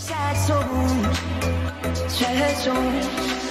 sad songs, sad songs.